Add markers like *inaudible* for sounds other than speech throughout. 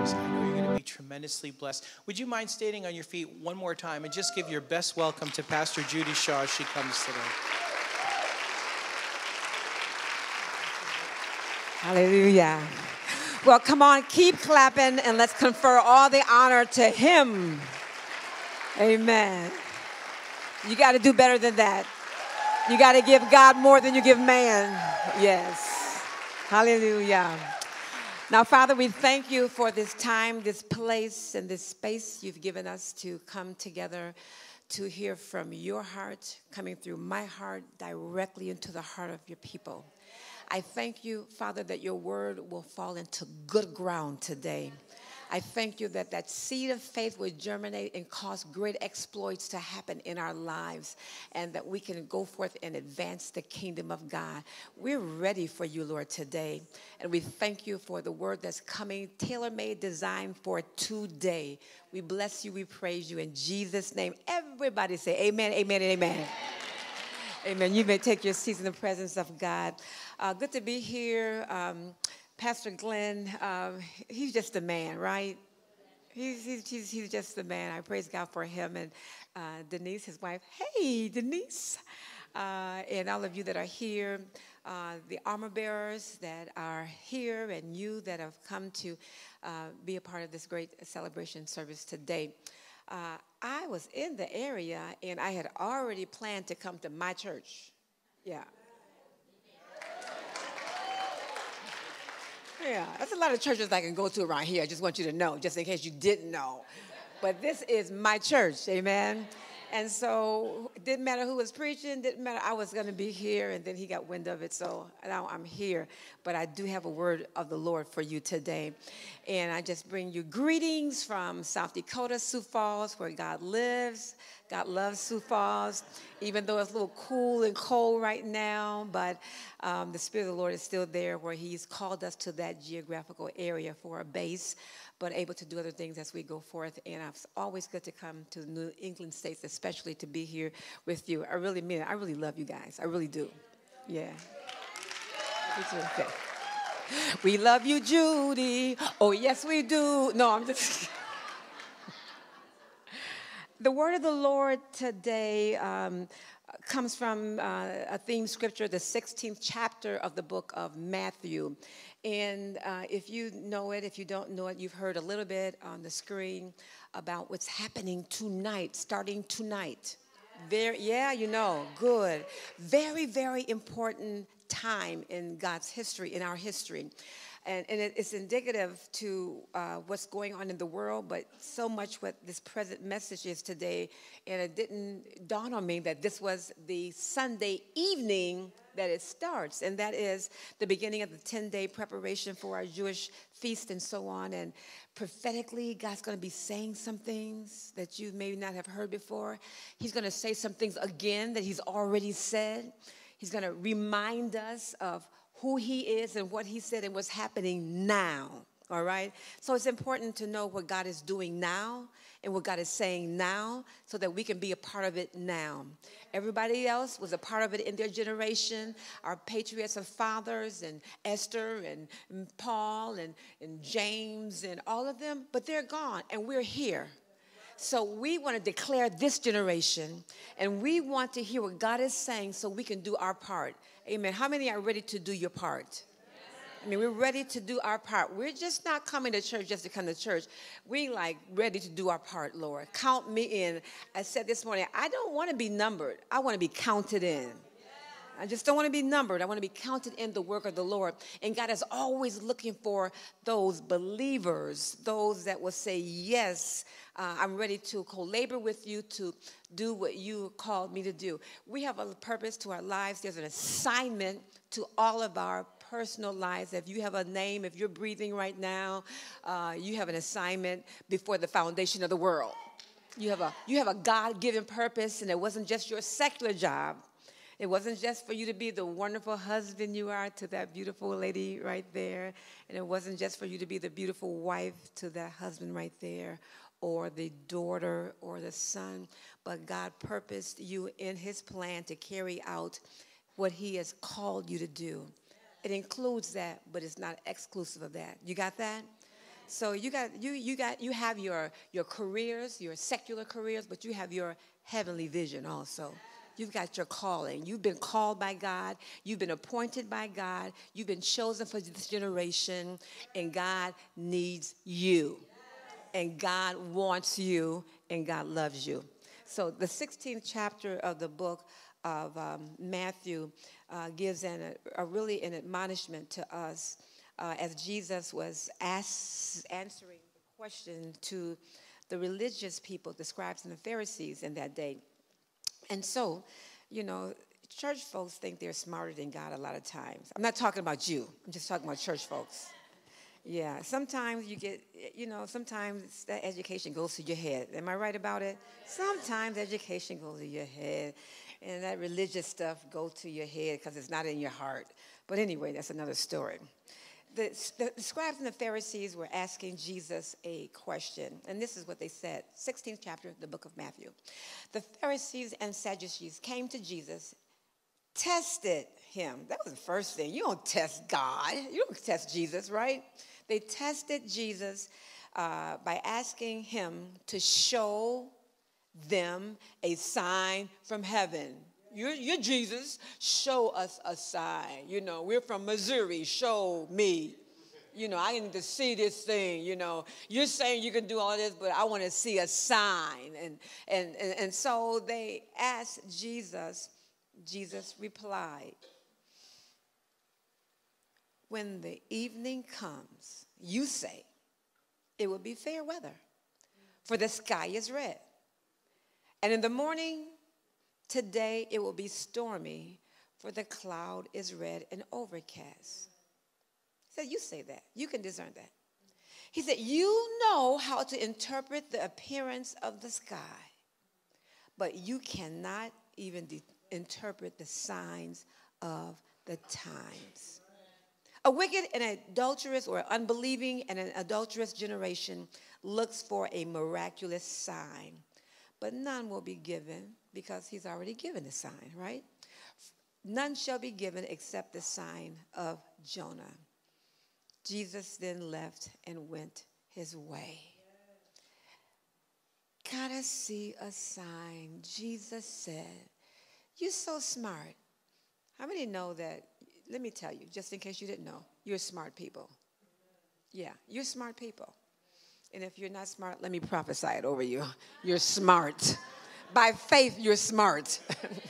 I know you're going to be tremendously blessed. Would you mind standing on your feet one more time and just give your best welcome to Pastor Judy Shaw as she comes today? Hallelujah. Well, come on, keep clapping and let's confer all the honor to Him. Amen. You got to do better than that. You got to give God more than you give man. Yes. Hallelujah. Now, Father, we thank you for this time, this place, and this space you've given us to come together to hear from your heart, coming through my heart, directly into the heart of your people. I thank you, Father, that your word will fall into good ground today. I thank you that that seed of faith would germinate and cause great exploits to happen in our lives and that we can go forth and advance the kingdom of God. We're ready for you, Lord, today. And we thank you for the word that's coming, tailor made, designed for today. We bless you, we praise you in Jesus' name. Everybody say amen, amen, and amen. Amen. You may take your seats in the presence of God. Uh, good to be here. Um, Pastor Glenn, um, he's just a man, right? He's, he's, he's, just a man. I praise God for him and uh, Denise, his wife. Hey, Denise. Uh, and all of you that are here, uh, the armor bearers that are here, and you that have come to uh, be a part of this great celebration service today. Uh, I was in the area and I had already planned to come to my church. Yeah. Yeah, that's a lot of churches I can go to around here. I just want you to know, just in case you didn't know. But this is my church, amen. And so it didn't matter who was preaching, didn't matter. I was going to be here, and then he got wind of it. So now I'm here. But I do have a word of the Lord for you today. And I just bring you greetings from South Dakota, Sioux Falls, where God lives. God loves Sioux Falls, even though it's a little cool and cold right now. But um, the Spirit of the Lord is still there where He's called us to that geographical area for a base but able to do other things as we go forth. And it's always good to come to the New England states, especially to be here with you. I really mean it. I really love you guys. I really do. Yeah. Okay. *laughs* We love you, Judy. Oh, yes, we do. No, I'm just. *laughs* the word of the Lord today um, comes from uh, a theme scripture, the 16th chapter of the book of Matthew. And uh, if you know it, if you don't know it, you've heard a little bit on the screen about what's happening tonight, starting tonight. Very, yeah, you know, good. Very, very important time in God's history, in our history. And, and it, it's indicative to uh, what's going on in the world, but so much what this present message is today. And it didn't dawn on me that this was the Sunday evening that it starts, and that is the beginning of the 10 day preparation for our Jewish feast and so on. And prophetically, God's going to be saying some things that you may not have heard before. He's going to say some things again that He's already said. He's going to remind us of who He is and what He said and what's happening now. All right? So it's important to know what God is doing now and what God is saying now so that we can be a part of it now. Everybody else was a part of it in their generation. Our patriots and fathers, and Esther, and, and Paul, and, and James, and all of them, but they're gone, and we're here. So we want to declare this generation, and we want to hear what God is saying so we can do our part. Amen. How many are ready to do your part? I mean, we're ready to do our part. We're just not coming to church just to come to church. We like ready to do our part, Lord. Count me in. I said this morning, I don't want to be numbered. I want to be counted in. I just don't want to be numbered. I want to be counted in the work of the Lord. And God is always looking for those believers, those that will say, Yes, uh, I'm ready to co labor with you to do what you called me to do. We have a purpose to our lives, there's an assignment to all of our personal lives. If you have a name, if you're breathing right now, uh, you have an assignment before the foundation of the world. You have a, you have a God given purpose, and it wasn't just your secular job. It wasn't just for you to be the wonderful husband you are to that beautiful lady right there. And it wasn't just for you to be the beautiful wife to that husband right there, or the daughter or the son. But God purposed you in his plan to carry out what he has called you to do. It includes that, but it's not exclusive of that. You got that? So you got you you got you have your your careers, your secular careers, but you have your heavenly vision also. You've got your calling. You've been called by God. You've been appointed by God. You've been chosen for this generation, and God needs you. And God wants you, and God loves you. So, the 16th chapter of the book of um, Matthew uh, gives an, a, a, really an admonishment to us uh, as Jesus was asked, answering the question to the religious people, the scribes and the Pharisees in that day. And so, you know, church folks think they're smarter than God a lot of times. I'm not talking about you, I'm just talking about church folks. Yeah, sometimes you get, you know, sometimes that education goes to your head. Am I right about it? Sometimes education goes to your head, and that religious stuff goes to your head because it's not in your heart. But anyway, that's another story the, the, scribes and the Pharisees were asking Jesus a question, and this is what they said 16th chapter, of the book of Matthew. The Pharisees and Sadducees came to Jesus, tested him. That was the first thing. You don't test God, you don't test Jesus, right? They tested Jesus uh, by asking him to show them a sign from heaven. You're, you're Jesus. Show us a sign. You know, we're from Missouri. Show me. You know, I need to see this thing. You know, you're saying you can do all this, but I want to see a sign. And, and, and, and so they asked Jesus. Jesus replied, When the evening comes, you say, it will be fair weather, for the sky is red. And in the morning, Today it will be stormy, for the cloud is red and overcast. He said, You say that. You can discern that. He said, You know how to interpret the appearance of the sky, but you cannot even de- interpret the signs of the times. A wicked and adulterous or unbelieving and an adulterous generation looks for a miraculous sign, but none will be given because he's already given the sign, right? None shall be given except the sign of Jonah. Jesus then left and went his way. Gotta see a sign. Jesus said, You're so smart. How many know that? Let me tell you, just in case you didn't know, you're smart people. Yeah, you're smart people. And if you're not smart, let me prophesy it over you. You're smart. By faith, you're smart.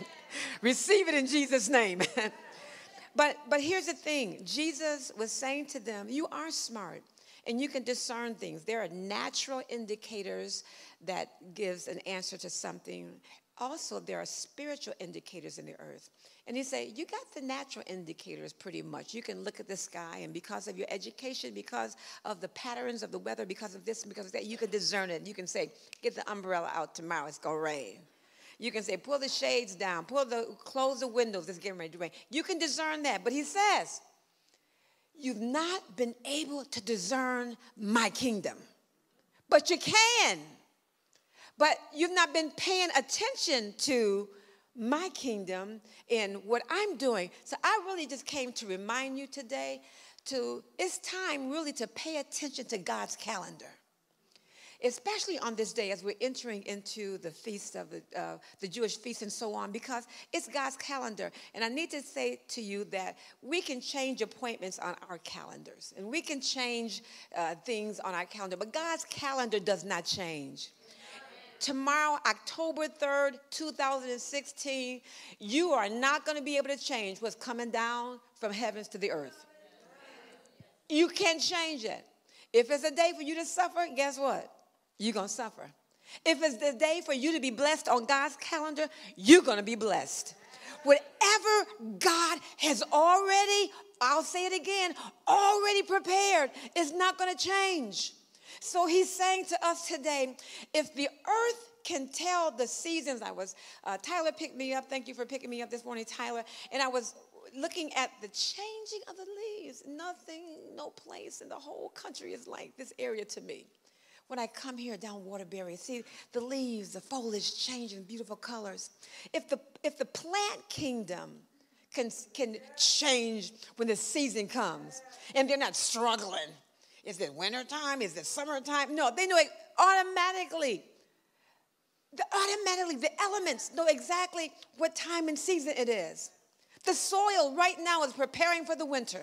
*laughs* Receive it in Jesus' name. *laughs* but but here's the thing. Jesus was saying to them, you are smart and you can discern things. There are natural indicators that gives an answer to something. Also, there are spiritual indicators in the earth. And he said, You got the natural indicators pretty much. You can look at the sky, and because of your education, because of the patterns of the weather, because of this and because of that, you can discern it. You can say, Get the umbrella out tomorrow, it's gonna rain. You can say, Pull the shades down, pull the close the windows, it's getting ready to rain. You can discern that. But he says, You've not been able to discern my kingdom. But you can. But you've not been paying attention to my kingdom and what I'm doing. So I really just came to remind you today to it's time really to pay attention to God's calendar. Especially on this day as we're entering into the feast of the, uh, the Jewish feast and so on, because it's God's calendar. And I need to say to you that we can change appointments on our calendars and we can change uh, things on our calendar, but God's calendar does not change tomorrow, October 3rd, 2016, you are not going to be able to change what's coming down from heavens to the earth. You can't change it. If it's a day for you to suffer, guess what? You're going to suffer. If it's the day for you to be blessed on God's calendar, you're going to be blessed. Whatever God has already, I'll say it again, already prepared is not going to change. So he's saying to us today if the earth can tell the seasons, I was, uh, Tyler picked me up. Thank you for picking me up this morning, Tyler. And I was looking at the changing of the leaves. Nothing, no place in the whole country is like this area to me. When I come here down Waterbury, see the leaves, the foliage changing beautiful colors. If the, if the plant kingdom can, can change when the season comes and they're not struggling, Is it wintertime? Is it summertime? No, they know it automatically. The, automatically, the elements know exactly what time and season it is. The soil right now is preparing for the winter.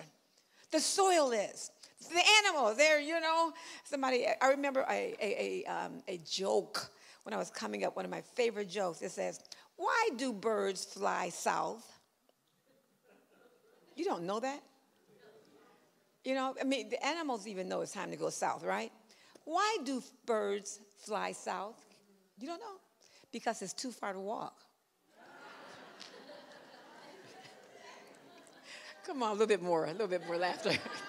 The soil is. The animals, they're, you know, somebody, I remember a, a, a, um, a joke when I was coming up, one of my favorite jokes. It says, Why do birds fly south? You don't know that? You know, I mean, the animals even know it's time to go south, right? Why do birds fly south? You don't know? Because it's too far to walk. *laughs* Come on, a little bit more, a little bit more laughter. *laughs*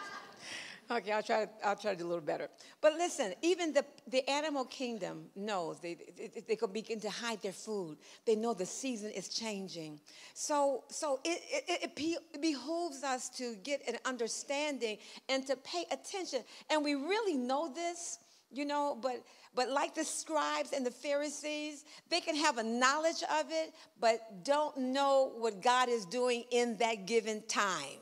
okay, I'll try, to, I'll try to do a little better. But listen, even the, the animal kingdom knows they, they, they can begin to hide their food. They know the season is changing. So, so it, it, it behooves us to get an understanding and to pay attention. And we really know this, you know, but but like the scribes and the Pharisees, they can have a knowledge of it, but don't know what God is doing in that given time.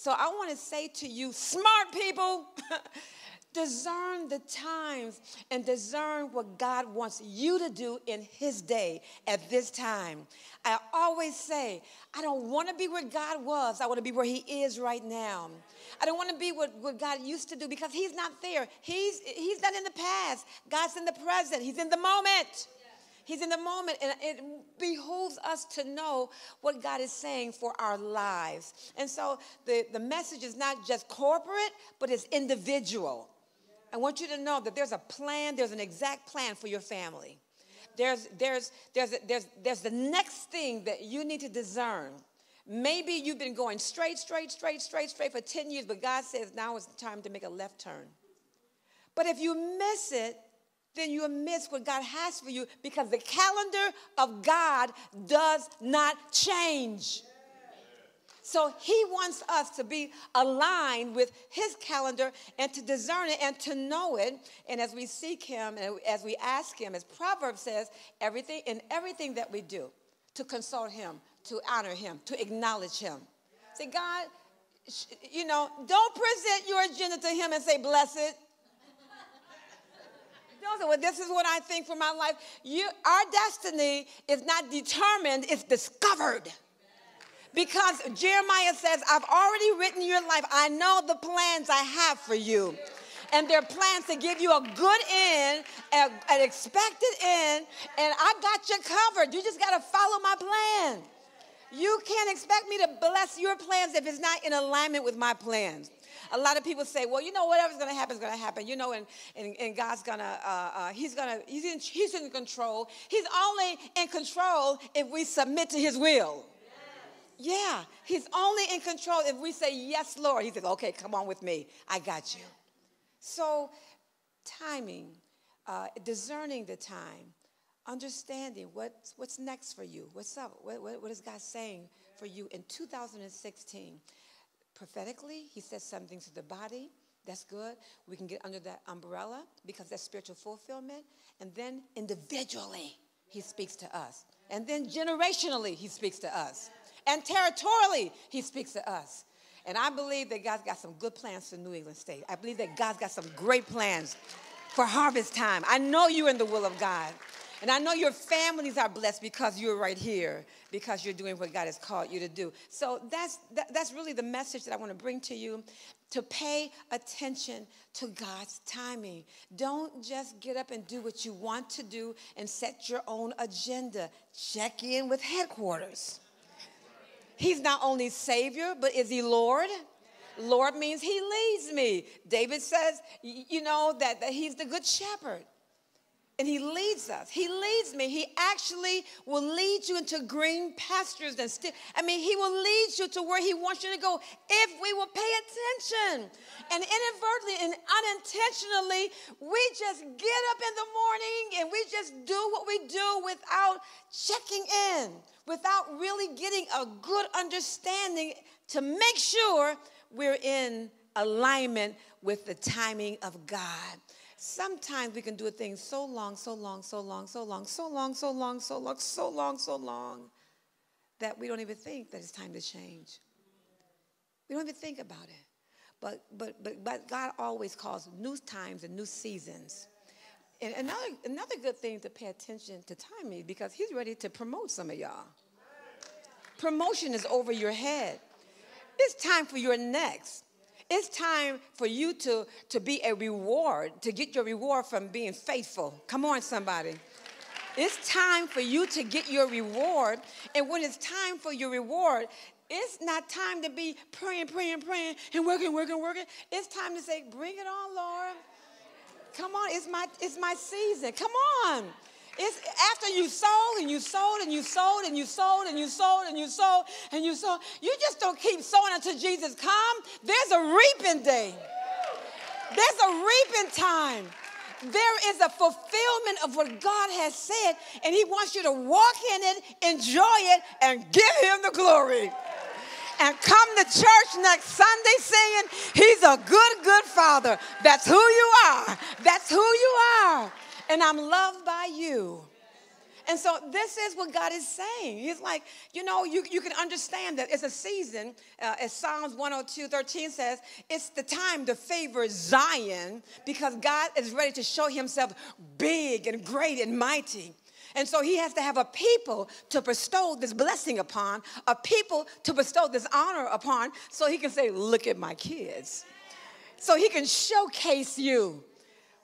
So I want to say to you, smart people, *laughs* discern the times and discern what God wants you to do in His day at this time. I always say, I don't want to be where God was, I want to be where He is right now. I don't want to be what, what God used to do because He's not there. He's, he's not in the past. God's in the present. He's in the moment. He's in the moment, and it behooves us to know what God is saying for our lives. And so the, the message is not just corporate, but it's individual. I want you to know that there's a plan, there's an exact plan for your family. There's, there's, there's, there's, there's the next thing that you need to discern. Maybe you've been going straight, straight, straight, straight, straight for 10 years, but God says now it's time to make a left turn. But if you miss it, then you miss what God has for you because the calendar of God does not change. So he wants us to be aligned with his calendar and to discern it and to know it. And as we seek him and as we ask him, as Proverbs says, everything in everything that we do, to consult him, to honor him, to acknowledge him. Say, God, you know, don't present your agenda to him and say, bless Don't well, this is what I think for my life. You, our destiny is not determined, it's discovered. Because Jeremiah says, I've already written your life. I know the plans I have for you. And they're plans to give you a good end, an expected end, and I got you covered. You just got to follow my plan. You can't expect me to bless your plans if it's not in alignment with my plans. A lot of people say, well, you know, whatever's going to happen is going to happen. You know, and, and, and God's going to, uh, uh, he's going to, he's in, he's in control. He's only in control if we submit to his will. Yeah, he's only in control if we say, Yes, Lord. He says, Okay, come on with me. I got you. So, timing, uh, discerning the time, understanding what's, what's next for you. What's up? What, what, what is God saying for you in 2016? Prophetically, he says something to the body. That's good. We can get under that umbrella because that's spiritual fulfillment. And then individually, he speaks to us. And then generationally, he speaks to us. And territorially, he speaks to us. And I believe that God's got some good plans for New England State. I believe that God's got some great plans for harvest time. I know you're in the will of God. And I know your families are blessed because you're right here, because you're doing what God has called you to do. So that's, that, that's really the message that I want to bring to you to pay attention to God's timing. Don't just get up and do what you want to do and set your own agenda. Check in with headquarters. He's not only Savior, but is He Lord? Lord means He leads me. David says, you know, that, that He's the Good Shepherd and he leads us. He leads me. He actually will lead you into green pastures and still. I mean, he will lead you to where he wants you to go if we will pay attention. And inadvertently and unintentionally, we just get up in the morning and we just do what we do without checking in, without really getting a good understanding to make sure we're in alignment with the timing of God. Sometimes we can do a thing so long, so long, so long, so long, so long, so long, so long, so long, so long, that we don't even think that it's time to change. We don't even think about it. but, but, but, but God always calls new times and new seasons. And another, another good thing to pay attention to timing because he's ready to promote some of y'all. Promotion is over your head. It's time for your next. It's time for you to, to be a reward, to get your reward from being faithful. Come on, somebody. It's time for you to get your reward. And when it's time for your reward, it's not time to be praying, praying, praying, and working, working, working. It's time to say, Bring it on, Lord. Come on, it's my, it's my season. Come on. It's after you sold and you sold and you sold and you sold and you sold and you sold and you sold. You just don't keep sowing until Jesus come. There's a reaping day. There's a reaping time. There is a fulfillment of what God has said, and He wants you to walk in it, enjoy it, and give Him the glory and come to church next Sunday saying, He's a good, good father. That's who you are. That's who you are. And I'm loved by you. And so this is what God is saying. He's like, you know, you, you can understand that it's a season, uh, as Psalms 102, 13 says, it's the time to favor Zion because God is ready to show himself big and great and mighty. And so he has to have a people to bestow this blessing upon, a people to bestow this honor upon, so he can say, Look at my kids. So he can showcase you.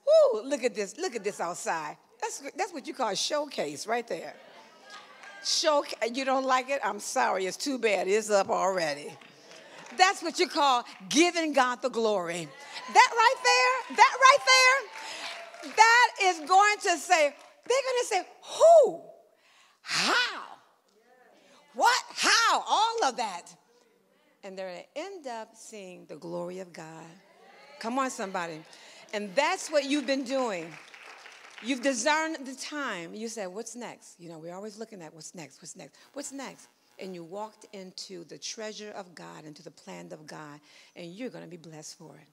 Woo, look at this, look at this outside. That's, that's what you call a showcase right there. Show, you don't like it? I'm sorry, it's too bad. It's up already. That's what you call giving God the glory. That right there, that right there, that is going to say, they're going to say, Who? How? What? How? All of that. And they're going to end up seeing the glory of God. Come on, somebody. And that's what you've been doing. You've discerned the time. You said, What's next? You know, we're always looking at what's next, what's next, what's next. And you walked into the treasure of God, into the plan of God, and you're going to be blessed for it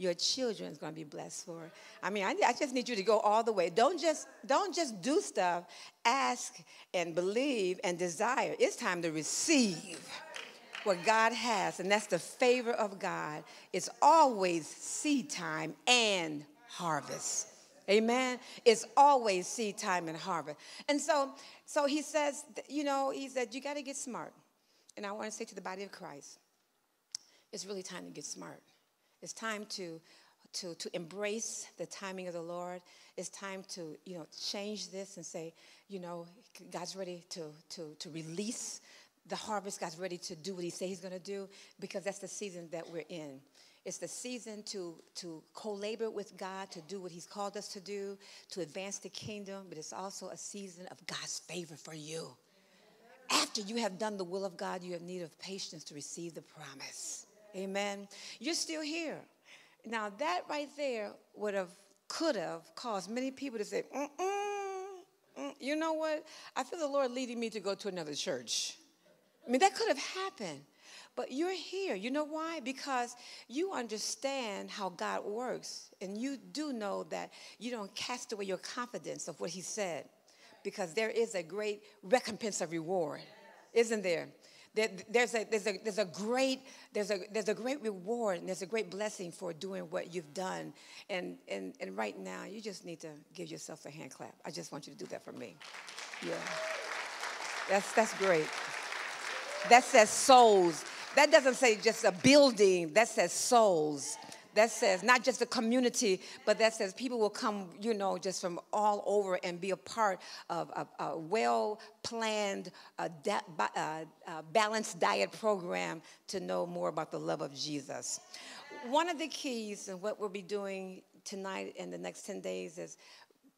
your children is going to be blessed for. It. I mean, I, I just need you to go all the way. Don't just don't just do stuff. Ask and believe and desire. It's time to receive what God has, and that's the favor of God. It's always seed time and harvest. Amen. It's always seed time and harvest. And so, so he says, you know, he said, you got to get smart. And I want to say to the body of Christ, it's really time to get smart. It's time to, to, to embrace the timing of the Lord. It's time to, you know, change this and say, you know, God's ready to, to, to release the harvest. God's ready to do what he says he's going to do because that's the season that we're in. It's the season to, to co labor with God, to do what He's called us to do, to advance the kingdom, but it's also a season of God's favor for you. After you have done the will of God, you have need of patience to receive the promise. Amen. You're still here. Now, that right there would have, could have caused many people to say, mm, you know what? I feel the Lord leading me to go to another church. I mean, that could have happened. But you're here. You know why? Because you understand how God works. And you do know that you don't cast away your confidence of what He said. Because there is a great recompense of reward, isn't there? there's a, there's, a, there's, a great, there's, a, there's a great reward and there's a great blessing for doing what you've done. And, and, and right now, you just need to give yourself a hand clap. I just want you to do that for me. Yeah. That's, that's great. That says souls. That doesn't say just a building, that says souls that says not just a community, but that says people will come, you know, just from all over and be a part of a, a well planned, balanced diet program to know more about the love of Jesus. One of the keys and what we'll be doing tonight and the next 10 days is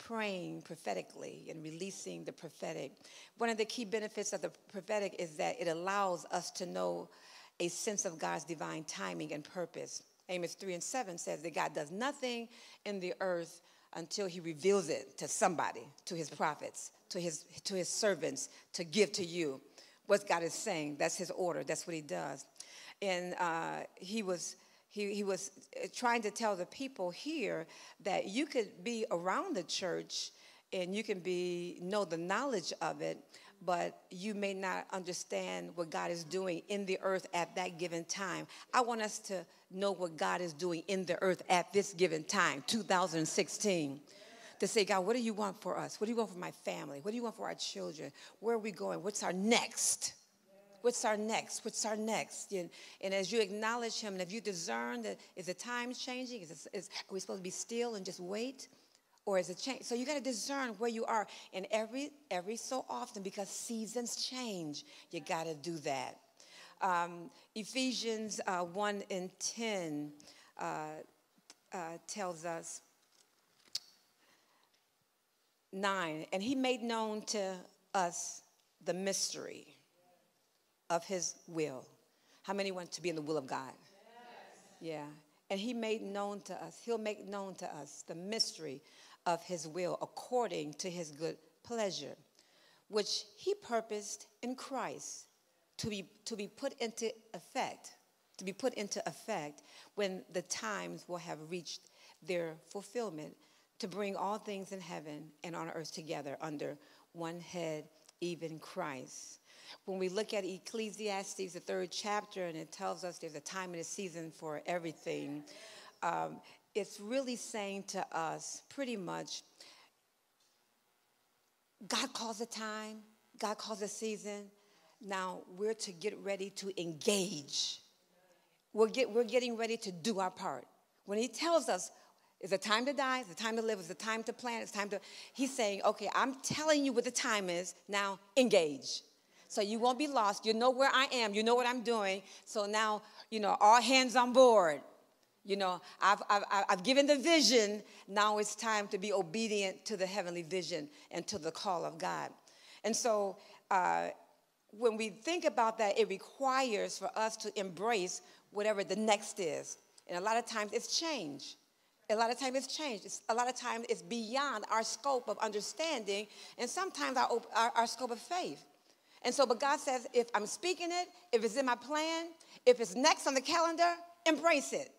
praying prophetically and releasing the prophetic. One of the key benefits of the prophetic is that it allows us to know a sense of God's divine timing and purpose. Amos 3 and 7 says that God does nothing in the earth until he reveals it to somebody, to his prophets, to his, to his servants, to give to you. What God is saying, that's his order, that's what he does. And uh, he was he, he was uh, trying to tell the people here that you could be around the church and you can be know the knowledge of it but you may not understand what God is doing in the earth at that given time. I want us to know what God is doing in the earth at this given time, 2016. To say, God, what do you want for us? What do you want for my family? What do you want for our children? Where are we going? What's our next? What's our next? What's our next? And, and as you acknowledge Him, and if you discern that is the time changing, is, is, are we supposed to be still and just wait? or is it change? So you got to discern where you are, and every every so often because seasons change, you got to do that. Um, Ephesians uh, one and ten uh, uh, tells us nine, and He made known to us the mystery of His will. How many want to be in the will of God? Yes. Yeah. And he made known to us, he'll make known to us the mystery of his will according to his good pleasure, which he purposed in Christ to be, to be put into effect, to be put into effect when the times will have reached their fulfillment, to bring all things in heaven and on earth together under one head, even Christ. When we look at Ecclesiastes, the third chapter, and it tells us there's a time and a season for everything, um, it's really saying to us pretty much God calls a time, God calls a season. Now we're to get ready to engage. We're, get, we're getting ready to do our part. When He tells us it's a time to die, it's a time to live, it's a time to plan, it's time to, He's saying, okay, I'm telling you what the time is, now engage. So you won't be lost. You know where I am, you know what I'm doing. So now, you know, all hands on board. You know, I've, I've, I've given the vision. Now it's time to be obedient to the heavenly vision and to the call of God. And so uh, when we think about that, it requires for us to embrace whatever the next is. And a lot of times it's change. A lot of times it's changed. It's, a lot of times it's beyond our scope of understanding and sometimes our, our, our scope of faith. And so, but God says, if I'm speaking it, if it's in my plan, if it's next on the calendar, embrace it.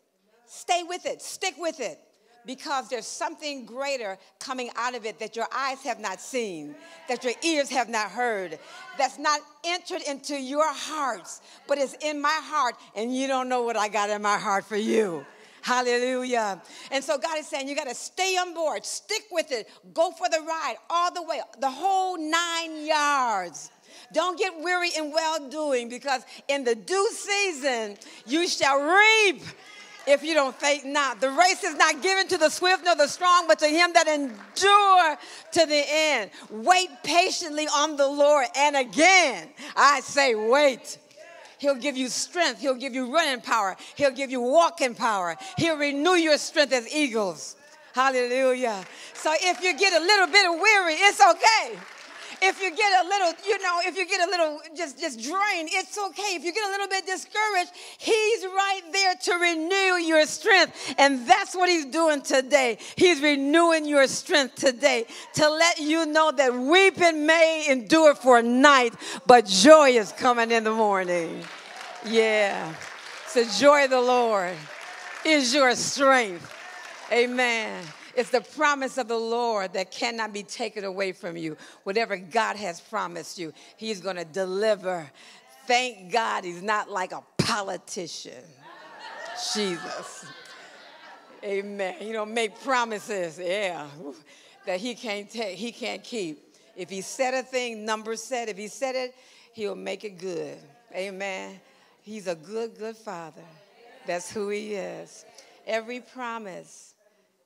Stay with it, stick with it, because there's something greater coming out of it that your eyes have not seen, that your ears have not heard, that's not entered into your hearts, but is in my heart, and you don't know what I got in my heart for you. Hallelujah. And so God is saying you got to stay on board, stick with it, go for the ride all the way, the whole nine yards. Don't get weary in well doing because in the due season you shall reap if you don't faint not. The race is not given to the swift nor the strong, but to him that endure to the end. Wait patiently on the Lord. And again, I say, wait. He'll give you strength. He'll give you running power. He'll give you walking power. He'll renew your strength as eagles. Hallelujah. So if you get a little bit weary, it's okay if you get a little, you know, if you get a little just, just drained, it's okay. If you get a little bit discouraged, he's right there to renew your strength. And that's what he's doing today. He's renewing your strength today to let you know that weeping may endure for a night, but joy is coming in the morning. Yeah. The joy of the Lord is your strength. Amen. It's the promise of the Lord that cannot be taken away from you. Whatever God has promised you, He's going to deliver. Thank God He's not like a politician. Jesus. Amen. You don't make promises, yeah, that He can't take, He can't keep. If He said a thing, number said, if He said it, He'll make it good. Amen. He's a good, good Father. That's who He is. Every promise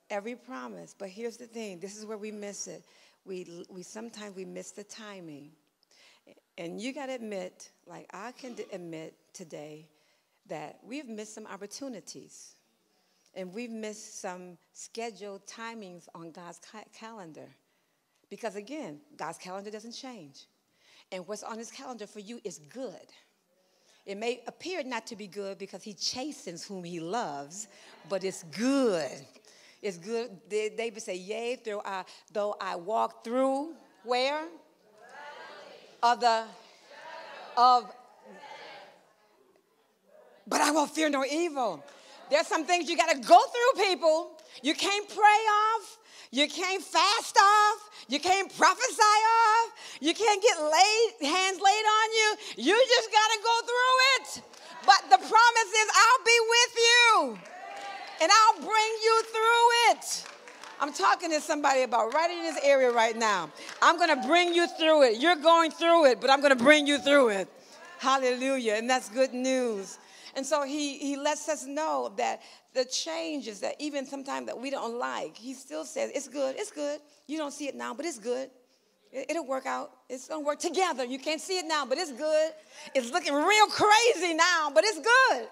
every promise. But here's the thing this is where we miss it. We, we sometimes we miss the timing. And you got to admit, like I can admit today, that we've missed some opportunities. And we've missed some scheduled timings on God's ca- calendar. Because again, God's calendar doesn't change. And what's on his calendar for you is good. It may appear not to be good because he chastens whom he loves, but it's good. It's good. David say, yea, though I, though I walk through where? Of the, of, but I won't fear no evil. There's some things you got to go through, people. You can't pray off. You can't fast off. You can't prophesy off. You can't get laid, hands laid on you. You just got to go through it. But the promise is, I'll be with you and I'll bring you through it. I'm talking to somebody about right in this area right now. I'm going to bring you through it. You're going through it, but I'm going to bring you through it. Hallelujah. And that's good news. And so he, he lets us know that the changes that even sometimes that we don't like, he still says, it's good, it's good. You don't see it now, but it's good. It, will work out. It's going to work together. You can't see it now, but it's good. It's looking real crazy now, but it's good.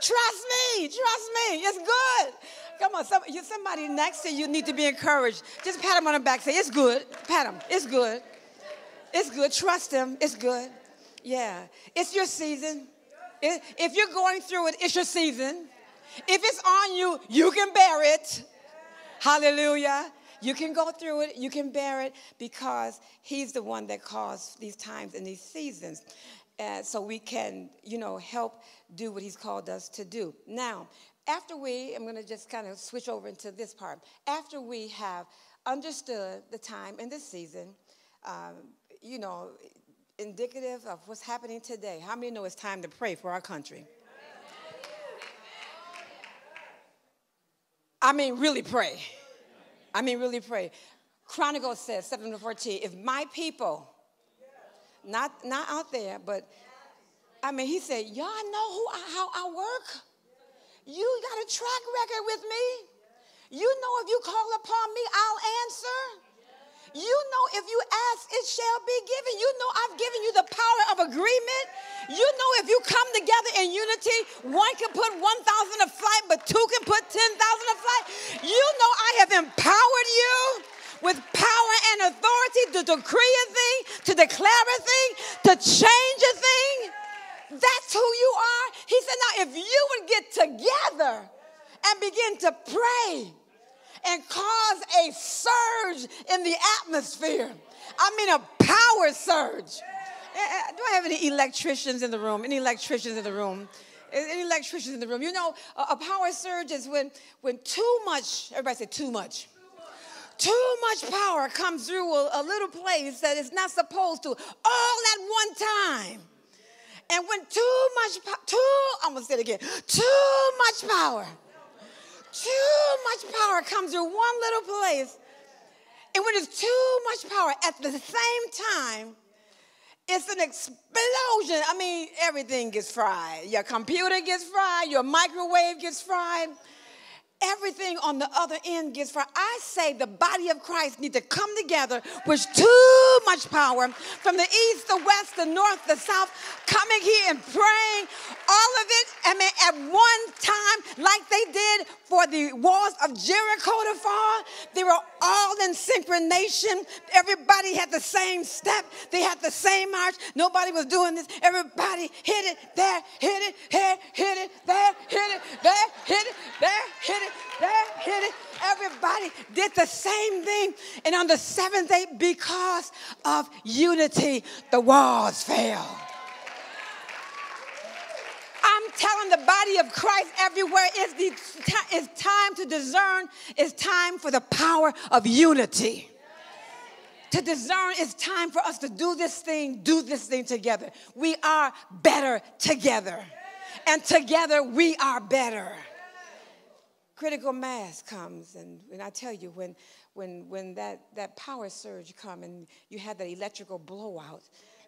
Trust me, trust me, it's good. Come on, some, somebody next to you need to be encouraged. Just pat him on the back, say, it's good. Pat him, it's good. It's good. Trust him, it's good. Yeah, it's your season. If you're going through it, it's your season. If it's on you, you can bear it. Hallelujah. You can go through it, you can bear it because He's the one that caused these times and these seasons. Uh, so we can, you know, help do what He's called us to do. Now, after we, I'm going to just kind of switch over into this part. After we have understood the time and the season, um, you know, indicative of what's happening today. How many know it's time to pray for our country? I mean, really pray. I mean, really pray. Chronicles says, 7 to 14, if my people, not, not out there, but I mean, he said, Y'all know who I, how I work? You got a track record with me. You know, if you call upon me, I'll answer. You know, if you ask, it shall be given. You know, I've given you the power of agreement. You know, if you come together in unity, one can put 1,000 a flight, but two can put 10,000 a flight. You know, I have empowered you with power and authority to decree a thing, to declare a thing, to change a thing. That's who you are. He said, now, if you would get together and begin to pray, and cause a surge in the atmosphere. I mean, a power surge. Eh, eh, do I have any electricians in the room? Any electricians in the room? Eh, any electricians in the room? You know, a power surge is when, when too much, everybody say too much. Too much power comes through a, a little place that is not supposed to, all at one time. And when too much, too, I'm gonna say it again, too much power too much power comes through one little place. And when there's too much power at the same time, it's an explosion. I mean, everything gets fried. Your computer gets fried, your microwave gets fried, everything on the other end gets for I say the body of Christ need to come together with too much power from the east, the west, the north, the south, coming here and praying all of it, I mean, at one time, like they did for the walls of Jericho to fall. They were all in synchronization. Everybody had the same step. They had the same march. Nobody was doing this. Everybody hit it there, hit it here, hit it there, hit it there, hit it there, hit it there, hit it. Everybody did the same thing. And on the seventh day, because of unity, the walls fell. I'm telling the body of Christ everywhere it's, the, it's time to discern, it's time for the power of unity. To discern, it's time for us to do this thing, do this thing together. We are better together. And together we are better. Critical mass comes, and, and I tell you, when, when, when that, that power surge comes and you have that electrical blowout,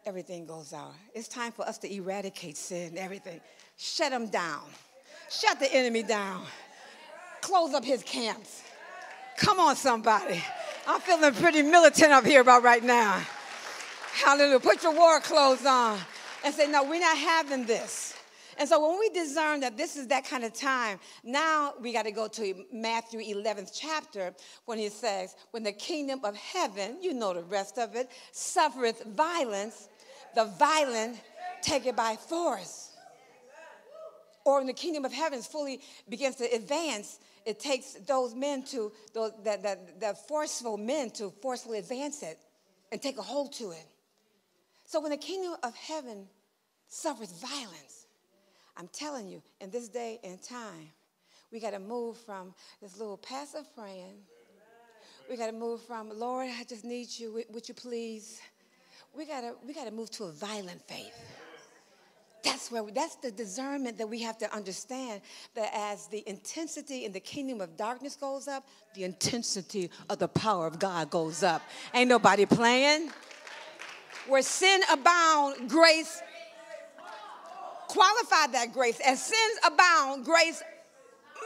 everything goes out. It's time for us to eradicate sin, everything. Shut them down. Shut the enemy down. Close up his camps. Come on, somebody. I'm feeling pretty militant up here about right now. Hallelujah. Put your war clothes on and say, No, we're not having this. And so when we discern that this is that kind of time, now we got to go to Matthew 11th chapter when he says, When the kingdom of heaven, you know the rest of it, suffereth violence, the violent take it by force or when the kingdom of heavens fully begins to advance, it takes those men to, those, that, that, that forceful men to forcefully advance it and take a hold to it. So when the kingdom of heaven suffers violence, I'm telling you, in this day and time, we got to move from this little passive praying. We got to move from, Lord, I just need you. Would you please? We got to we got to move to a violent faith. That's where we, that's the discernment that we have to understand that as the intensity in the kingdom of darkness goes up, the intensity of the power of God goes up. Ain't nobody playing. Where sin abound, grace qualified that grace. As sins abound, grace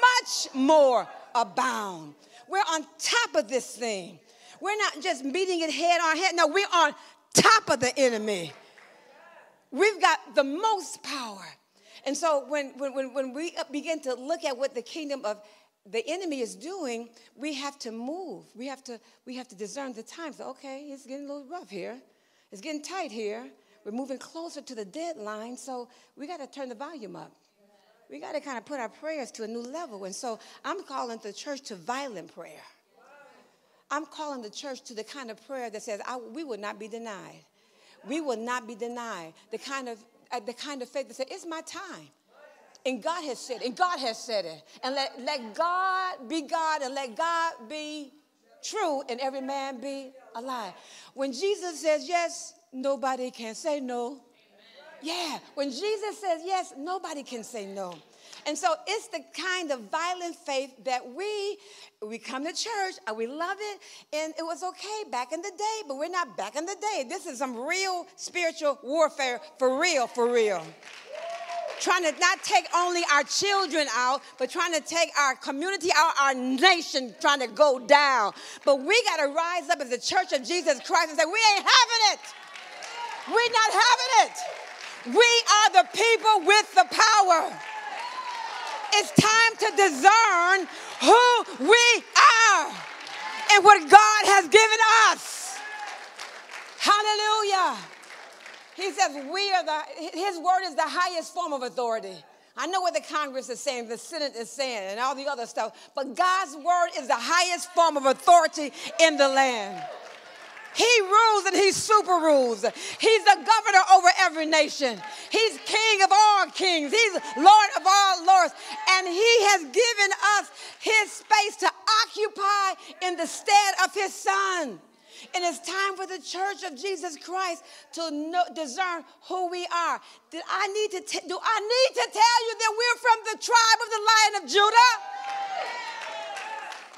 much more abound. We're on top of this thing. We're not just meeting it head on head. No, we're on top of the enemy. We've got the most power. And so when, when, when we begin to look at what the kingdom of the enemy is doing, we have to move. We have to, we have to discern the times. Okay, it's getting a little rough here. It's getting tight here. We're moving closer to the deadline, so we got to turn the volume up. We got to kind of put our prayers to a new level. And so I'm calling the church to violent prayer. I'm calling the church to the kind of prayer that says, we will not be denied. We will not be denied. The kind of, uh, the kind of faith that says, it's my time. And God has said it. And God has said it. And let, let God be God and let God be true and every man be a lie. When Jesus says yes, nobody can say no. Yeah, when Jesus says yes, nobody can say no. And so it's the kind of violent faith that we we come to church and we love it and it was okay back in the day, but we're not back in the day. This is some real spiritual warfare for real, for real trying to not take only our children out, but trying to take our community out, our nation trying to go down. But we got to rise up as the church of Jesus Christ and say, we ain't having it. We're not having it. We are the people with the power. It's time to discern who we are and what God has given us. Hallelujah. He says, We are the, his word is the highest form of authority. I know what the Congress is saying, the Senate is saying, and all the other stuff, but God's word is the highest form of authority in the land. He rules and he super rules. He's the governor over every nation. He's king of all kings. He's lord of all lords. And he has given us his space to occupy in the stead of his son. And it's time for the church of Jesus Christ to know, discern who we are. Did I need to t- do I need to tell you that we're from the tribe of the Lion of Judah?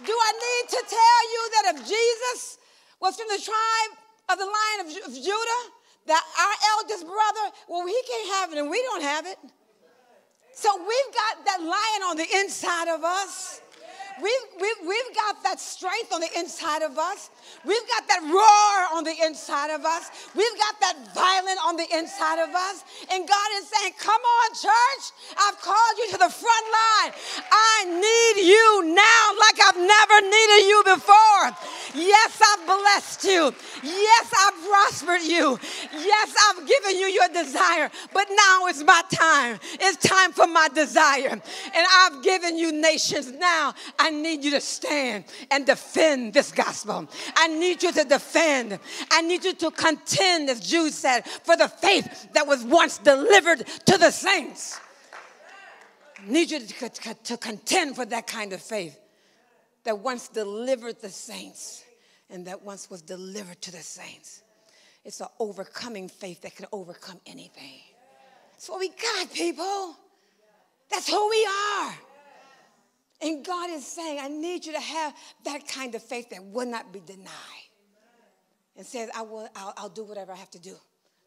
Do I need to tell you that if Jesus was from the tribe of the Lion of, of Judah, that our eldest brother, well, he can't have it and we don't have it. So we've got that lion on the inside of us. We've, we've, we've got that strength on the inside of us. We've got that roar on the inside of us. We've got that violent on the inside of us. And God is saying, Come on, church. I've called you to the front line. I need you now like I've never needed you before. Yes, I've blessed you. Yes, I've prospered you. Yes, I've given you your desire. But now it's my time. It's time for my desire. And I've given you nations. Now I need you to stand and defend this gospel. I need you to defend. I need you to contend, as Jude said, for the faith that was once delivered to the saints. Need you to, to contend for that kind of faith that once delivered the saints and that once was delivered to the saints. It's an overcoming faith that can overcome anything. That's what we got, people. That's who we are. And God is saying, I need you to have that kind of faith that will not be denied. And says, I will, I'll, I'll do whatever I have to do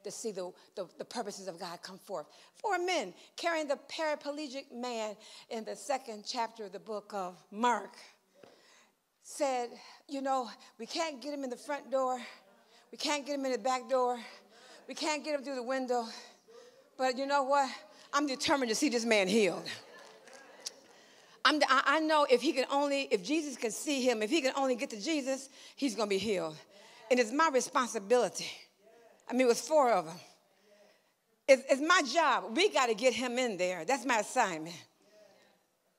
to see the, the, the, purposes of God come forth. Four men carrying the paraplegic man in the second chapter of the book of Mark said, You know, we can't get him in the front door, we can't get him in the back door, we can't get him through the window. But you know what? I'm determined to see this man healed. I'm, I know if he can only, if Jesus can see him, if he can only get to Jesus, he's to be healed. And it's my responsibility. I mean, it was four of them. It's, it's my job. We got to get him in there. That's my assignment.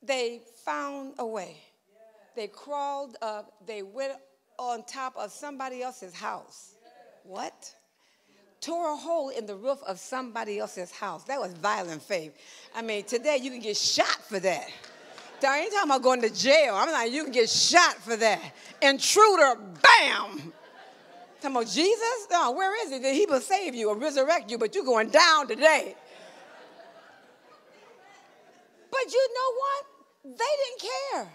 They found a way. They crawled up. They went on top of somebody else's house. What? Tore a hole in the roof of somebody else's house. That was violent faith. I mean, today you can get shot for that. I ain't talking about going to jail. I'm like, you can get shot for that. Intruder, bam. Talking about Jesus? No, where is he? That He will save you or resurrect you, but you're going down today. But you know what? They didn't care.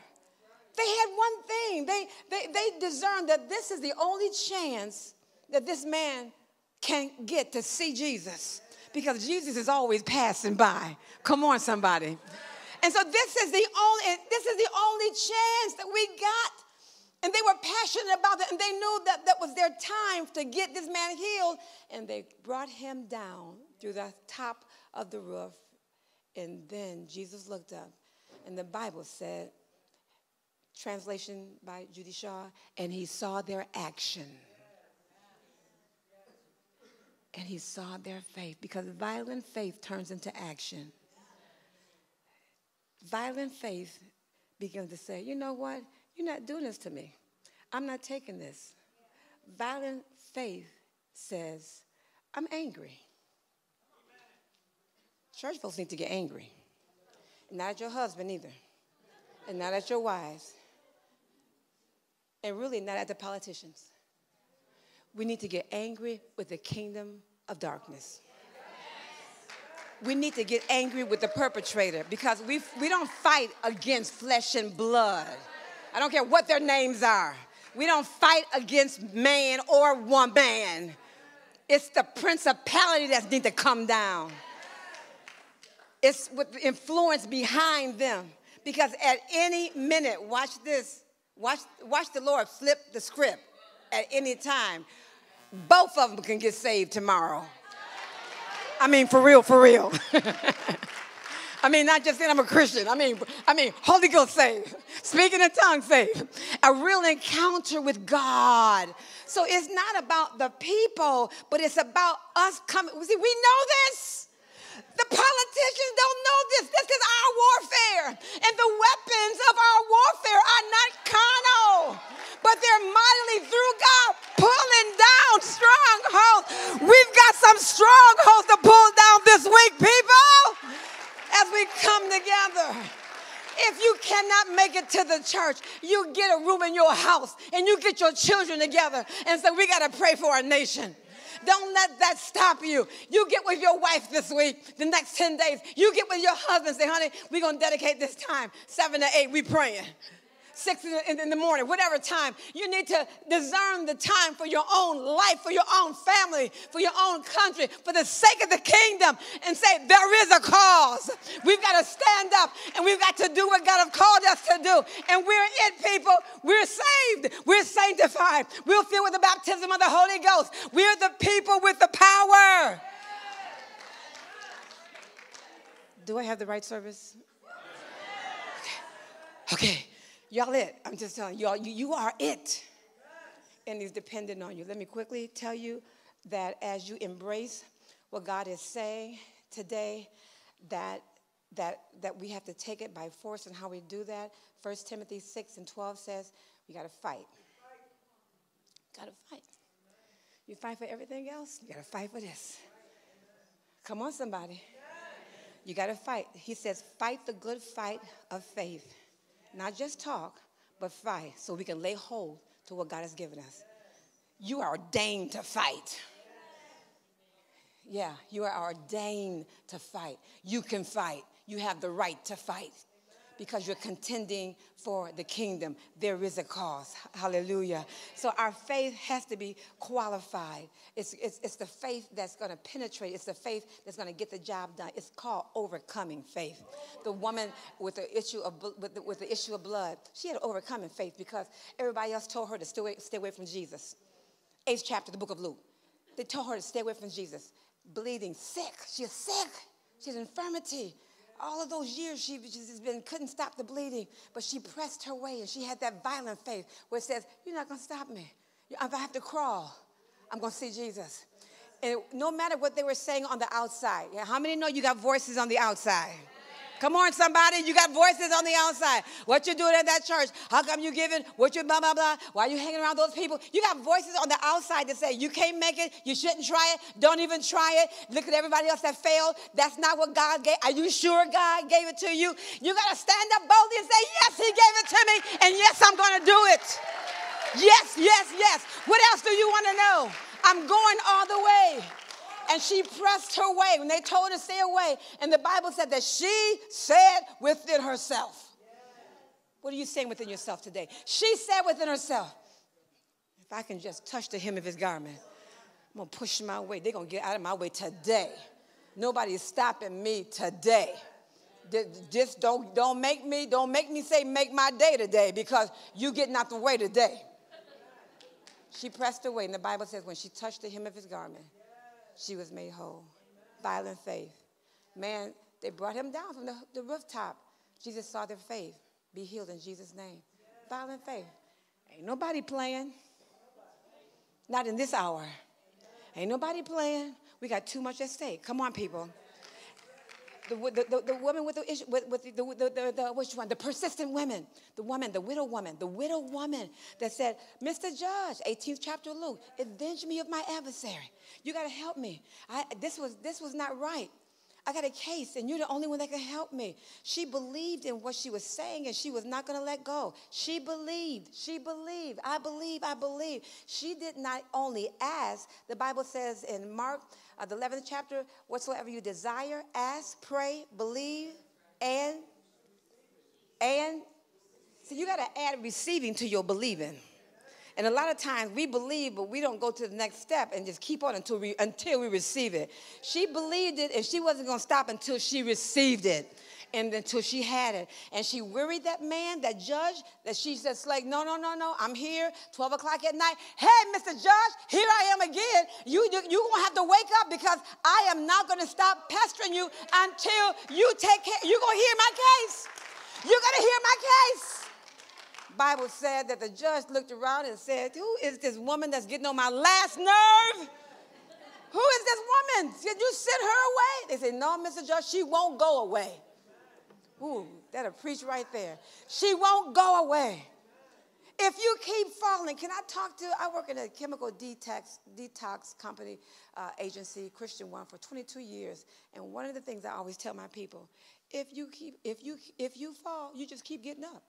They had one thing. They, they, they discerned that this is the only chance that this man can get to see Jesus because Jesus is always passing by. Come on, somebody. And so this is the only this is the only chance that we got. And they were passionate about it, and they knew that that was their time to get this man healed. And they brought him down through the top of the roof. And then Jesus looked up, and the Bible said, translation by Judy Shaw, and he saw their action. And he saw their faith because violent faith turns into action. Violent faith begins to say, you know what? You're not doing this to me. I'm not taking this. Violent faith says, I'm angry. Church folks need to get angry. Not at your husband either. And not at your wives. And really not at the politicians. We need to get angry with the kingdom of darkness. We need to get angry with the perpetrator because we, we don't fight against flesh and blood. I don't care what their names are. We don't fight against man or woman. It's the principality that needs to come down. It's with the influence behind them. Because at any minute, watch this, watch, watch the Lord flip the script at any time. Both of them can get saved tomorrow. I mean, for real, for real. *laughs* I mean, not just saying I'm a Christian. I mean, I mean, Holy Ghost saved, speaking in tongues saved, a real encounter with God. So it's not about the people, but it's about us coming. See, we know this. The politicians don't know this. This is our warfare. And the weapons of our warfare are not carnal, but they're mightily through God, pulling down strongholds. We've got some strongholds to pull down this week, people, as we come together. If you cannot make it to the church, you get a room in your house and you get your children together and say, We got to pray for our nation. Don't let that stop you. You get with your wife this week, the next 10 days. You get with your husband, say, honey, we're going to dedicate this time, seven to eight, we praying six in the, morning, whatever time. You need to discern the time for your own life, for your own family, for your own country, for the sake of the kingdom, and say, There is a cause. We've got to stand up and we've got to do what God has called us to do. And we're it, people. We're saved. We're sanctified. We're filled with the baptism of the Holy Ghost. We're the people with the power. Do I have the right service? Okay. okay. Y'all it. I'm just telling y'all, you, you are it. And he's dependent on you. Let me quickly tell you that as you embrace what God is saying today, that that that we have to take it by force and how we do that. 1 Timothy 6 and 12 says we gotta fight. Gotta fight. You fight for everything else, you gotta fight for this. Come on, somebody. You gotta fight. He says, fight the good fight of faith. Not just talk, but fight so we can lay hold to what God has given us. You are ordained to fight. Yeah, you are ordained to fight. You can fight. You have the right to fight because you're contending for the kingdom. There is a cause. Hallelujah. So our faith has to be qualified. It's, it's, it's the faith that's going to penetrate, it's the faith that's going to get the job done. It's called overcoming faith. The woman with the issue of, with the, with the issue of blood, she had overcoming faith because everybody else told her to stay away, stay away from Jesus. Eighth chapter, the book of Luke. They told her to stay away from Jesus. Bleeding, sick. She's sick. She's infirmity all of those years she just been couldn't stop the bleeding, but she pressed her way and she had that violent faith where it says, "You're not gonna stop me. If I have to crawl, I'm gonna see Jesus." And no matter what they were saying on the outside, yeah, how many know you got voices on the outside? Come on, somebody. You got voices on the outside. What you doing in that church? How come you giving? What you blah, blah, blah? Why you hanging around those people? You got voices on the outside that say, you can't make it. You shouldn't try it. Don't even try it. Look at everybody else that failed. That's not what God gave. Are you sure God gave it to you? You got to stand up boldly and say, yes, he gave it to me. And yes, I'm going to do it. Yes, yes, yes. What else do you want to know? I'm going all the way. And she pressed her way when they told her stay away. And the Bible said that she said within herself. What are you saying within yourself today? She said within herself, if I can just touch the hem of his garment, I'm gonna push my way. They're gonna get out of my way today. Nobody's stopping me today. Just don't, don't make me, don't make me say make my day today because you getting out the way today. She pressed away, and the Bible says when she touched the hem of his garment, she was made whole. Violent faith. Man, they brought him down from the, the rooftop. Jesus saw their faith. Be healed in Jesus' name. Violent faith. Ain't nobody playing. Not in this hour. Ain't nobody playing. We got too much at stake. Come on, people the, the, the, woman with the issue, with, with the, the, the, which one? The persistent women, the woman, the widow woman, the widow woman that said, Mr. Judge, 18th chapter of Luke, avenge me of my adversary. You got to help me. I, this, was, this was not right. I got a case, and you're the only one that can help me. She believed in what she was saying, and she was not going to let go. She believed. She believed. I believe. I believe. She did not only ask, the Bible says in Mark uh, the 11th chapter, whatsoever you desire, ask, pray, believe, and, and, so you got to add receiving to your believing. And a lot of times we believe, but we don't go to the next step and just keep on until we, until we receive it. She believed it and she wasn't going to stop until she received it and until she had it. And she worried that man, that judge, that she said, like, no, no, no, no, I'm here, 12 o'clock at night. Hey, Mr. Judge, here I am again. You, you, you gonna have to wake up because I am not gonna stop pestering you until you take care. You're gonna hear my case. You're gonna hear my case. Bible said that the judge looked around and said, Who is this woman that's getting on my last nerve? Who is this woman? Did you send her away? They said, No, Mr. Judge, she won't go away. Ooh, that'll preach right there. She won't go away. If you keep falling, can I talk to? I work in a chemical detox detox company uh, agency, Christian one, for 22 years, and one of the things I always tell my people: if you keep, if you, if you fall, you just keep getting up.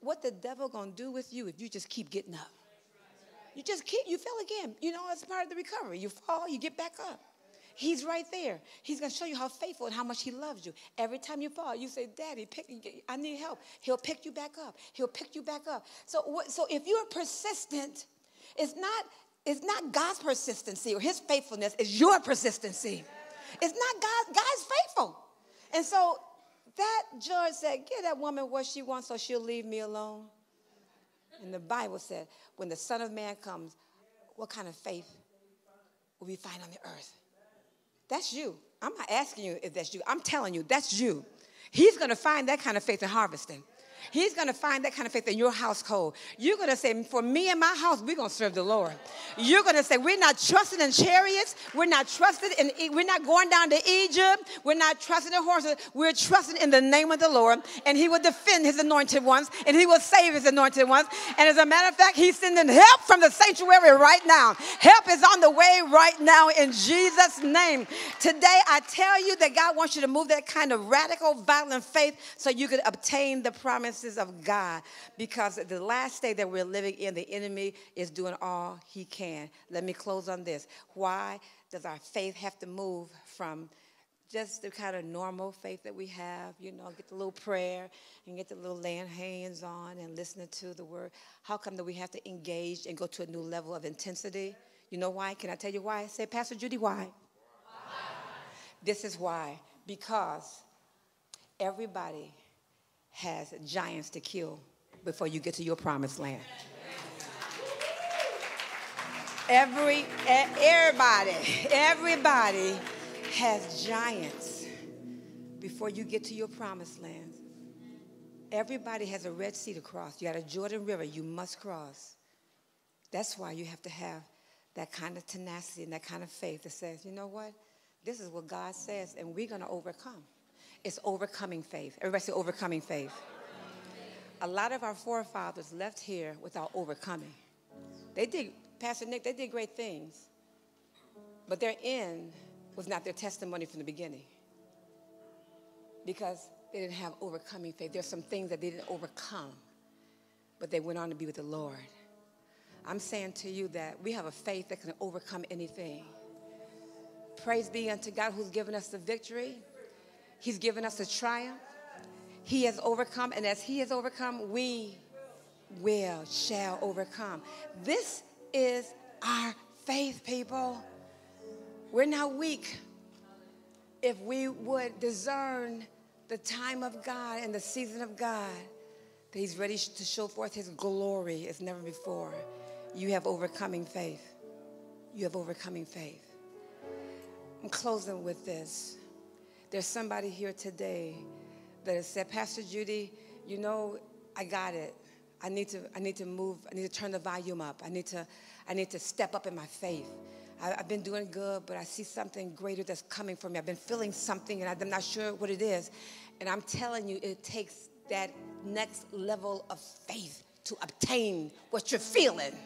What the devil gonna do with you if you just keep getting up? You just keep, you fell again. You know, it's part of the recovery. You fall, you get back up. He's right there. He's going to show you how faithful and how much he loves you. Every time you fall, you say, Daddy, pick, I need help. He'll pick you back up. He'll pick you back up. So, so if you're persistent, it's not, it's not God's persistency or his faithfulness, it's your persistency. It's not God, God's faithful. And so that judge said, Give that woman what she wants so she'll leave me alone. And the Bible said, When the Son of Man comes, what kind of faith will we find on the earth? That's you. I'm not asking you if that's you. I'm telling you, that's you. He's going to find that kind of faith in Harvest Time. He's going to find that kind of faith in your household. You're going to say, For me and my house, we're going to serve the Lord. You're going to say, We're not trusting in chariots. We're not trusting in, we're not going down to Egypt. We're not trusting in horses. We're trusting in the name of the Lord. And He will defend His anointed ones and He will save His anointed ones. And as a matter of fact, He's sending help from the sanctuary right now. Help is on the way right now in Jesus' name. Today, I tell you that God wants you to move that kind of radical, violent faith so you can obtain the promise promises of God because the last day that we're living in, the enemy is doing all he can. Let me close on this. Why does our faith have to move from just the kind of normal faith that we have, you know, get the little prayer and get the little laying hands on and listening to the word. How come that we have to engage and go to a new level of intensity? You know why? Can I tell you why? Say, Pastor Judy, why? why? This is why. Because everybody has giants to kill before you get to your promised land. Every, everybody, everybody has giants before you get to your promised land. Everybody has a Red Sea to cross. You got a Jordan River you must cross. That's why you have to have that kind of tenacity and that kind of faith that says, you know what? This is what God says, and we're going to overcome. It's overcoming faith. Everybody say overcoming faith. A lot of our forefathers left here without overcoming. They did, Pastor Nick, they did great things. But their end was not their testimony from the beginning. Because they didn't have overcoming faith. There's some things that they didn't overcome, but they went on to be with the Lord. I'm saying to you that we have a faith that can overcome anything. Praise be unto God who's given us the victory. He's given us a triumph. He has overcome, and as He has overcome, we will, shall overcome. This is our faith, people. We're not weak. If we would discern the time of God and the season of God, that He's ready to show forth His glory as never before. You have overcoming faith. You have overcoming faith. I'm closing with this. There's somebody here today that has said, Pastor Judy, you know, I got it. I need to, I need to move, I need to turn the volume up. I need to, I need to step up in my faith. I, have been doing good, but I see something greater that's coming for me. I've been feeling something and I'm not sure what it is. And I'm telling you, it takes that next level of faith to obtain what you're feeling,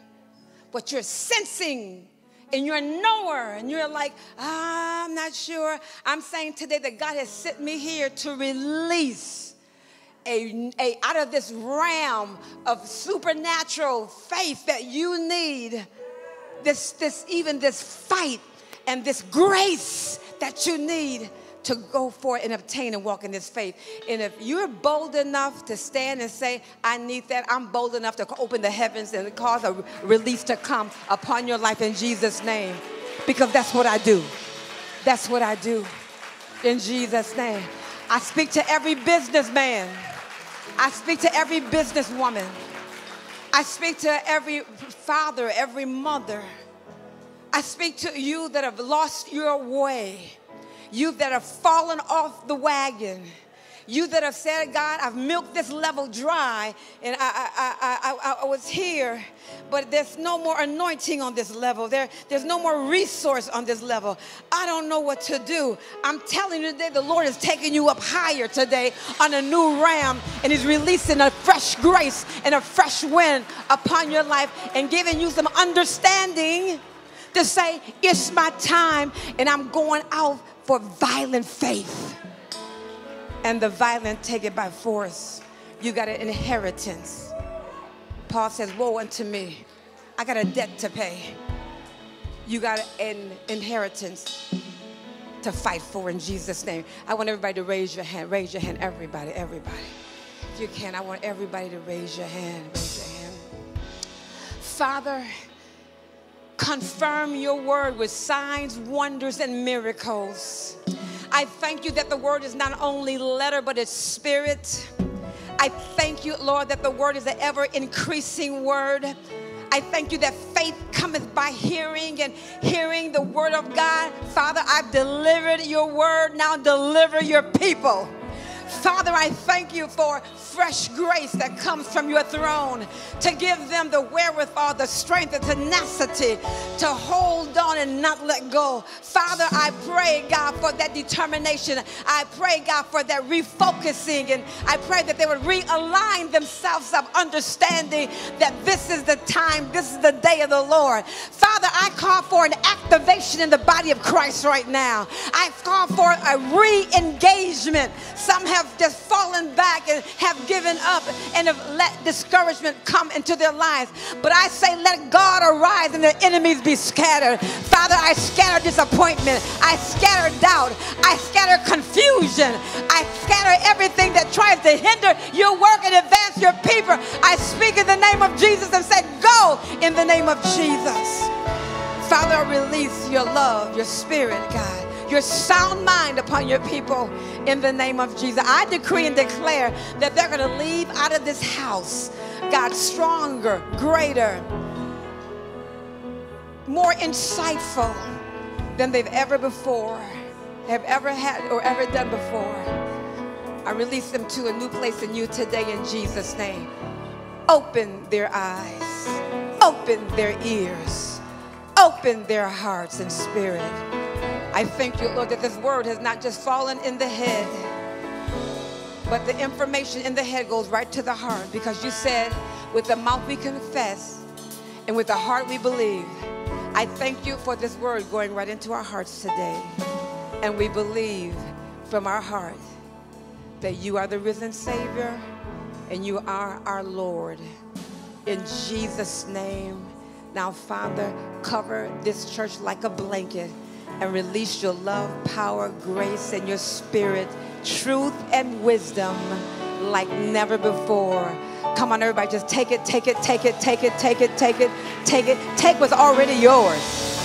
what you're sensing, and you're nowhere, and you're like, ah, I'm not sure. I'm saying today that God has sent me here to release a, a out of this realm of supernatural faith that you need. This, this, even this fight and this grace that you need to go for and obtain and walk in this faith. And if you're bold enough to stand and say, I need that, I'm bold enough to open the heavens and cause a release to come upon your life in Jesus' name. Because that's what I do. That's what I do in Jesus' name. I speak to every businessman. I speak to every businesswoman. I speak to every father, every mother. I speak to you that have lost your way. You that have fallen off the wagon. You that have said, God, I've milked this level dry and I, I, I, I, was here, but there's no more anointing on this level. There, there's no more resource on this level. I don't know what to do. I'm telling you today, the Lord is taking you up higher today on a new ram and He's releasing a fresh grace and a fresh wind upon your life and giving you some understanding to say, It's my time and I'm going out for violent faith. And the violent take it by force. You got an inheritance. Paul says, Woe unto me. I got a debt to pay. You got an inheritance to fight for in Jesus' name. I want everybody to raise your hand. Raise your hand, everybody, everybody. If you can, I want everybody to raise your hand. Raise your hand. Father, confirm your word with signs, wonders, and miracles. I thank you that the word is not only letter, but it's spirit. I thank you, Lord, that the word is an ever increasing word. I thank you that faith cometh by hearing and hearing the word of God. Father, I've delivered your word. Now deliver your people. Father, I thank you for fresh grace that comes from your throne to give them the wherewithal, the strength, the tenacity to hold on and not let go. Father, I pray, God, for that determination. I pray, God, for that refocusing. And I pray that they would realign themselves of understanding that this is the time, this is the day of the Lord. Father, I call for an activation in the body of Christ right now. I call for a re engagement. Some have just fallen back and have given up and have let discouragement come into their lives. But I say, let God arise and the enemies be scattered. Father, I scatter disappointment. I scatter doubt. I scatter confusion. I scatter everything that tries to hinder your work and advance your people. I speak in the name of Jesus and say, go in the name of Jesus. Father, release your love, your spirit, God your sound mind upon your people in the name of Jesus. I decree and declare that they're going to leave out of this house, God, stronger, greater, more insightful than they've ever before, have ever had or ever done before. I release them to a new place in you today in Jesus' name. Open their eyes, open their ears, open their hearts and spirit I thank you, Lord, that this word has not just fallen in the head, But the information in the head goes right to the heart because you said, with the mouth we confess and with the heart we believe. I thank you for this word going right into our hearts today. And we believe from our heart that you are the risen Savior and you are our Lord. In Jesus' name. Now, Father, cover this church like a blanket and release your love, power, grace, and your spirit, truth and wisdom like never before. Come on, everybody, just take it, take it, take it, take it, take it, take it, take it, take what's already yours.